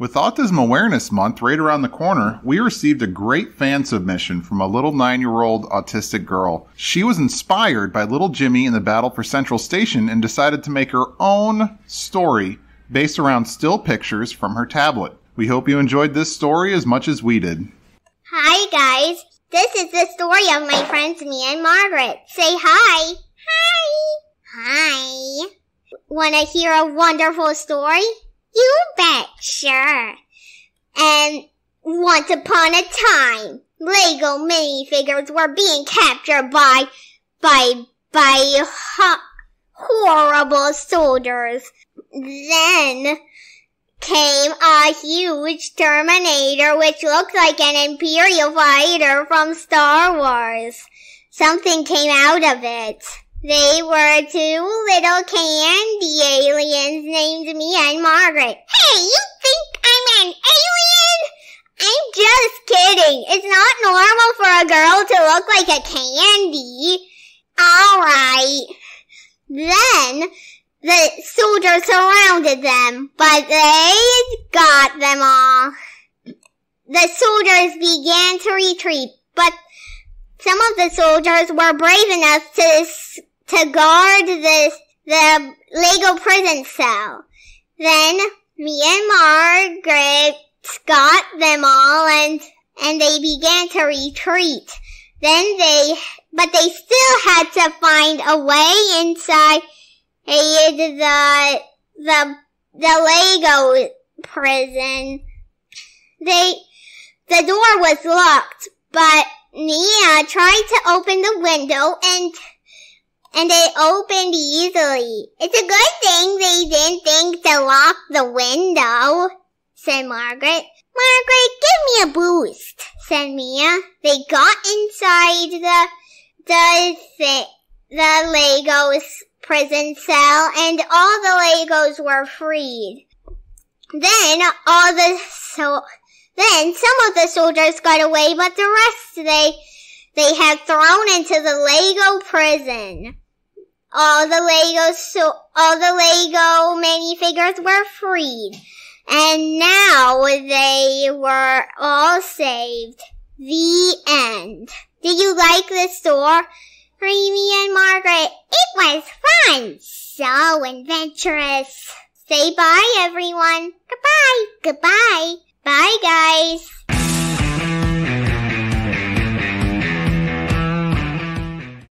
With Autism Awareness Month right around the corner, we received a great fan submission from a little nine year old autistic girl. She was inspired by little Jimmy in the battle for Central Station and decided to make her own story based around still pictures from her tablet. We hope you enjoyed this story as much as we did. Hi, guys. This is the story of my friends Mia and Margret. Say hi. Hi. Hi. Want to hear a wonderful story? You bet, sure. And once upon a time, Lego minifigures were being captured by, by, by ho- horrible soldiers. Then came a huge Terminator which looked like an Imperial fighter from Star Wars. Something came out of it. They were two little candy aliens named Mia and Margret. Hey, you think I'm an alien? I'm just kidding. It's not normal for a girl to look like a candy. Alright. Then, the soldiers surrounded them, but they got them all. The soldiers began to retreat, but some of the soldiers were brave enough to to guard the, the Lego prison cell. Then me and Margret got them all and, and they began to retreat. Then they, but they still had to find a way inside eh, the, the, the Lego prison. They, the door was locked, but Mia tried to open the window and and it opened easily. It's a good thing they didn't think to lock the window, said Margret. Margret, give me a boost, said Mia. They got inside the, the, the, the Legos prison cell and all the Legos were freed. Then all the, so, then some of the soldiers got away, but the rest they, they had thrown into the Lego prison. All the Lego so all the Lego minifigures were freed. And now they were all saved. The end. Did you like the story, Amy and Margret? It was fun. So adventurous. Say bye, everyone. Goodbye. Goodbye. Bye, guys.